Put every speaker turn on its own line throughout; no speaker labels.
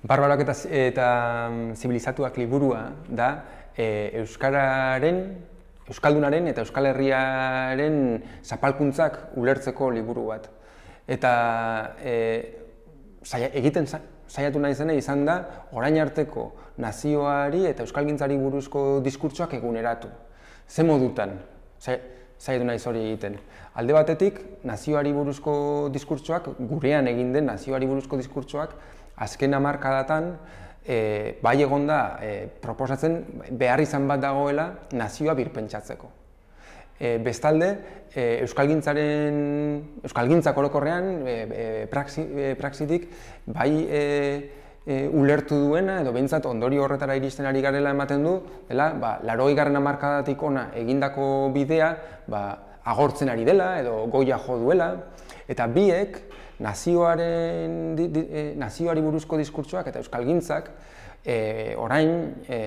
Barbaroak eta, eta mm, zibilizatuak liburua da e, Euskararen, Euskaldunaren eta Euskal Herriaren zapalkuntzak ulertzeko liburu bat. Eta e, egiten saiatu nahi zene izan da orain arteko nazioari eta euskalgintzari buruzko diskurtsoak eguneratu. Ze modutan saiatu nahi zori egiten. Alde batetik, nazioari buruzko diskurtsoak, gurean egin den nazioari buruzko diskurtsoak, azken hamarkadatan e, bai egon da e, proposatzen behar izan bat dagoela nazioa birpentsatzeko. E, bestalde, e, euskalgintzaren, euskalgintzak orokorrean, e, e, praxi, e, praxitik, bai e, e, ulertu duena, edo behintzat ondori horretara iristen ari garela ematen du, dela, ba, laroi garren amarkadatik ona egindako bidea, ba, agortzen ari dela, edo goia jo duela, eta biek, nazioaren, di, di, e, nazioari buruzko diskurtsoak eta euskalgintzak e, orain e,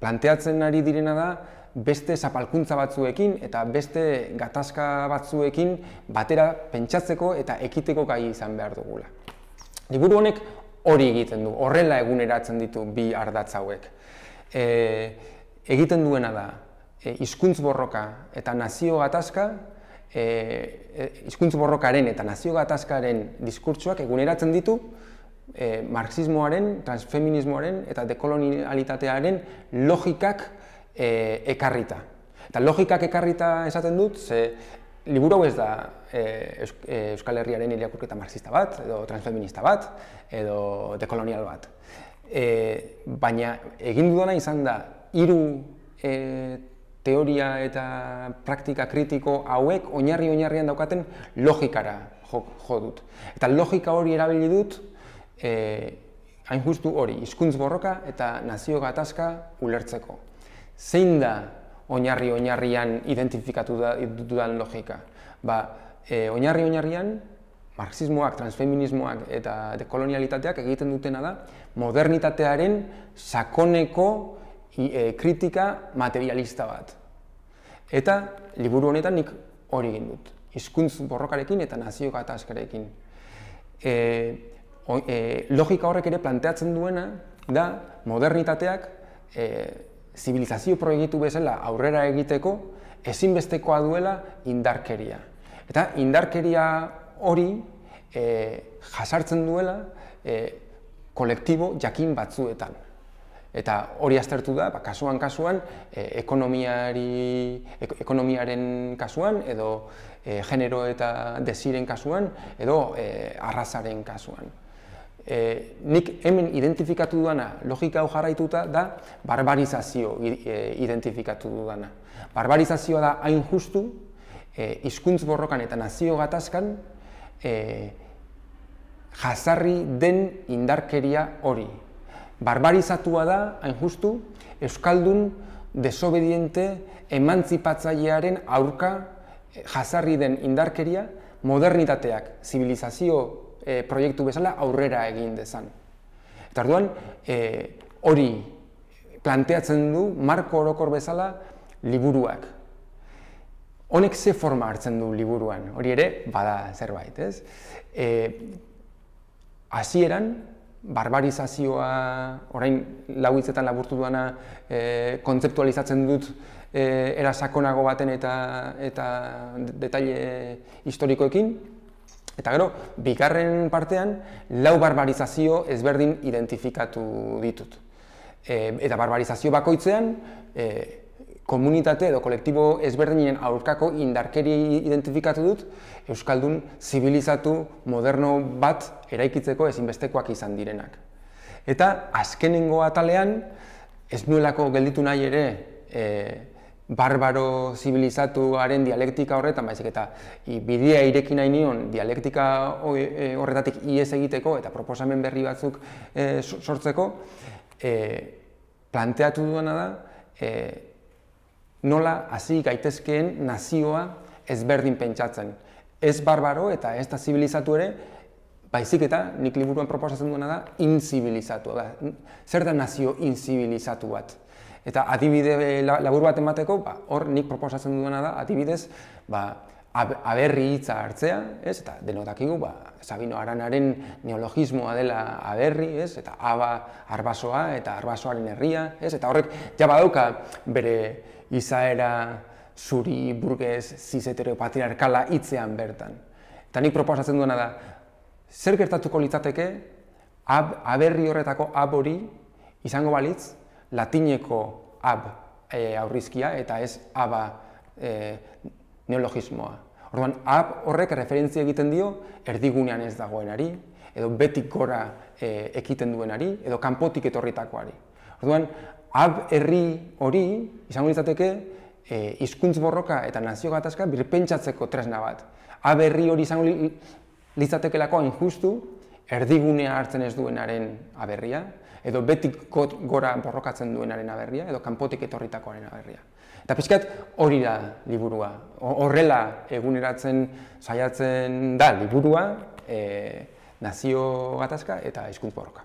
planteatzen ari direna da beste zapalkuntza batzuekin eta beste gatazka batzuekin batera pentsatzeko eta ekiteko gai izan behar dugula. Liburu honek hori egiten du, horrela eguneratzen ditu bi ardatz hauek. E, egiten duena da, e, izkuntz borroka eta nazio gatazka e, izkuntz borrokaren eta nazio gatazkaren diskurtsoak eguneratzen ditu e, marxismoaren, transfeminismoaren eta dekolonialitatearen logikak e, ekarrita. Eta logikak ekarrita esaten dut, ze liburu ez da e, Euskal Herriaren irakurketa marxista bat, edo transfeminista bat, edo dekolonial bat. E, baina egin dudana izan da hiru e, teoria eta praktika kritiko hauek oinarri oinarrian daukaten logikara jo, jo dut. Eta logika hori erabili dut, e, hain justu hori, hizkuntz borroka eta nazio gatazka ulertzeko. Zein da oinarri oinarrian identifikatu da, dudan logika? Ba, e, oinarri oinarrian, marxismoak, transfeminismoak eta dekolonialitateak egiten dutena da modernitatearen sakoneko e, kritika materialista bat. Eta liburu honetan nik hori egin dut, hizkuntz borrokarekin eta nazio gatazkarekin. E, e, logika horrek ere planteatzen duena da modernitateak e, zibilizazio proiektu bezala aurrera egiteko ezinbestekoa duela indarkeria. Eta indarkeria hori e, jasartzen duela e, kolektibo jakin batzuetan. Eta hori aztertu da, ba, kasuan kasuan, e, ekonomiari, ekonomiaren kasuan, edo e, genero eta desiren kasuan, edo e, arrazaren kasuan. E, nik hemen identifikatu dudana, logika hau jarraituta, da barbarizazio e, identifikatu dudana. Barbarizazioa da hain justu, e, izkuntz borrokan eta nazio gatazkan, e, jazarri den indarkeria hori, barbarizatua da, hain justu, Euskaldun desobediente emantzipatzailearen aurka eh, jazarri den indarkeria modernitateak, zibilizazio e, proiektu bezala aurrera egin dezan. Eta orduan, e, hori planteatzen du marko orokor bezala liburuak. Honek ze forma hartzen du liburuan, hori ere, bada zerbait, ez? E, hasieran, barbarizazioa, orain lau hitzetan laburtu duana, e, kontzeptualizatzen dut e, era sakonago baten eta, eta detaile historikoekin. Eta gero, bigarren partean, lau barbarizazio ezberdin identifikatu ditut. E, eta barbarizazio bakoitzean, e, komunitate edo kolektibo ezberdinen aurkako indarkeri identifikatu dut, Euskaldun zibilizatu moderno bat eraikitzeko ezinbestekoak izan direnak. Eta azkenengo atalean, ez nuelako gelditu nahi ere e, barbaro zibilizatuaren dialektika horretan, baizik eta bidea ireki nahi nion dialektika e, horretatik iez egiteko eta proposamen berri batzuk e, sortzeko, e, planteatu duena da, e, nola hasi gaitezkeen nazioa ezberdin pentsatzen. Ez barbaro eta ez da zibilizatu ere, baizik eta nik liburuan proposatzen duena da inzibilizatu. Da. Zer da nazio inzibilizatu bat? Eta adibide labur bat emateko, ba, hor nik proposatzen duena da, adibidez, ba, aberri hitza hartzea, ez? Eta denotakigu, ba, Sabino Aranaren neologismoa dela aberri, ez? Eta aba arbasoa eta arbasoaren herria, ez? Eta horrek ja badauka bere izaera zuri burgez ziz heteropatriarkala hitzean bertan. Eta nik proposatzen duena da, zer gertatuko litzateke ab, aberri horretako ab hori izango balitz latineko ab e, aurrizkia eta ez aba e, neologismoa. Orduan, ab horrek referentzia egiten dio erdigunean ez dagoenari, edo betik gora e, ekiten duenari, edo kanpotik etorritakoari. Orduan, ab herri hori izango litzateke e, hizkuntz borroka eta nazio gatazka birpentsatzeko tresna bat. Ab herri hori izango litzatekelako injustu erdigunea hartzen ez duenaren aberria, edo betik gora borrokatzen duenaren aberria, edo kanpotik etorritakoaren aberria. Eta pixkat hori da liburua, horrela eguneratzen saiatzen da liburua, e, nazio gatazka eta hizkuntz borroka.